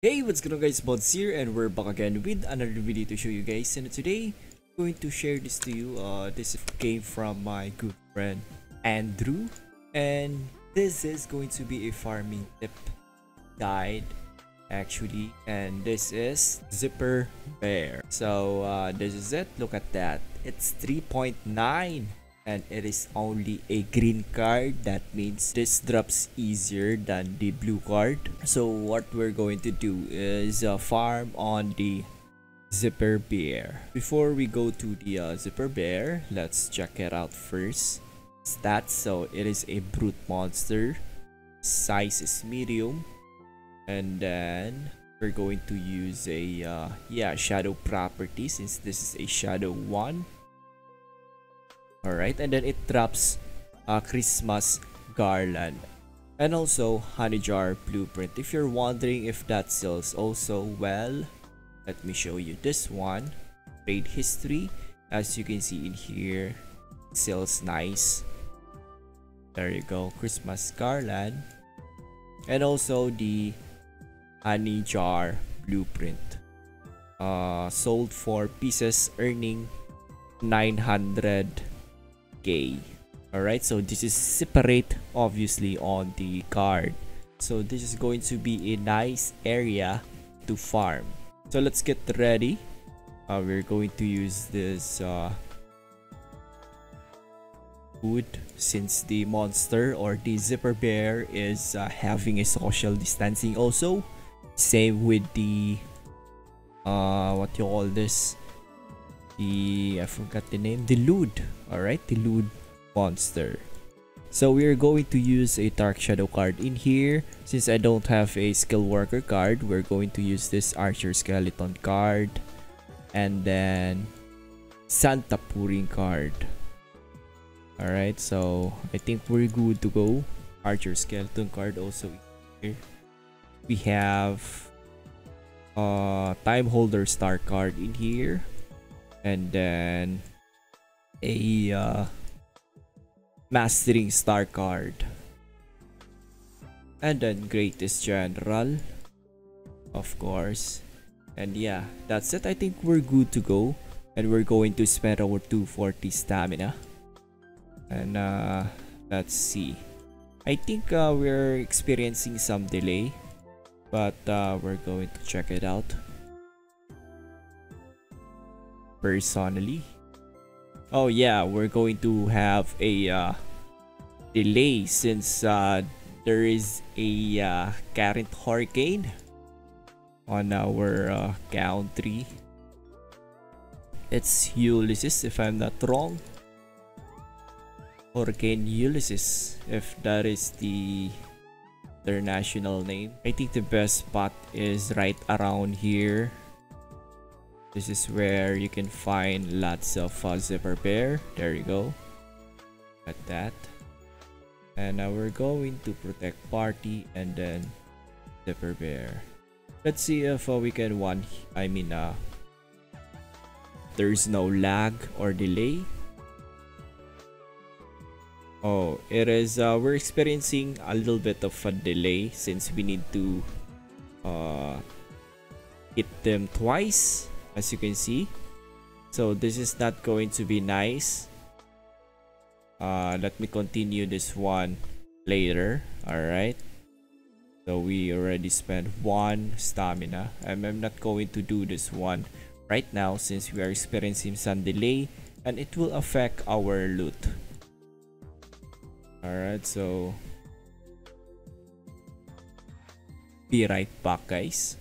Hey, what's going on guys, Budz here and we're back again with another video to show you guys and today I'm going to share this to you. Uh, this came from my good friend Andrew and this is going to be a farming tip guide actually and this is Zipper Bear. So uh, this is it, look at that. It's 3.9 and it is only a green card. That means this drops easier than the blue card. So what we're going to do is uh, farm on the zipper bear. Before we go to the uh, zipper bear let's check it out first. Stats so it is a brute monster. Size is medium. And then we're going to use a uh, yeah shadow property since this is a shadow one all right and then it drops a christmas garland. And also honey jar blueprint. If you're wondering if that sells also well let me show you this one. Trade history. As you can see in here sells nice. There you go christmas garland. And also the honey jar blueprint. Uh sold for pieces earning 900 k all right so this is separate obviously on the card. So this is going to be a nice area to farm. So let's get ready. Uh, we're going to use this uh, wood since the monster or the zipper bear is uh, having a social distancing. Also same with the uh what you call this the I forgot the name the Lude alright the Lude monster. So we're going to use a dark shadow card in here. Since I don't have a Skel Worker card we're going to use this archer skeleton card. And then Santa Poring card. Alright so I think we're good to go. Archer skeleton card also here. We have uh time holder star card in here and then a uh, mastering star card. And then greatest general. Of course. And yeah that's it. I think we're good to go. And we're going to spend our 240 stamina. And uh let's see. I think uh, we're experiencing some delay. But uh, we're going to check it out personally. Oh yeah, we're going to have a uh, delay since uh, there is a uh, current hurricane on our uh, country. It's Ulysses if I'm not wrong. Hurricane Ulysses if that is the international name. I think the best spot is right around here this is where you can find lots of uh, zipper bear. There you go. At that. And now we're going to protect party and then zipper bear. Let's see if uh, we can one. I mean, uh, there's no lag or delay. Oh, it is. Uh, we're experiencing a little bit of a delay since we need to uh, hit them twice as you can see. So this is not going to be nice. Uh, let me continue this one later. All right. So we already spent one stamina. I'm, I'm not going to do this one right now since we are experiencing some delay and it will affect our loot. Alright so be right back guys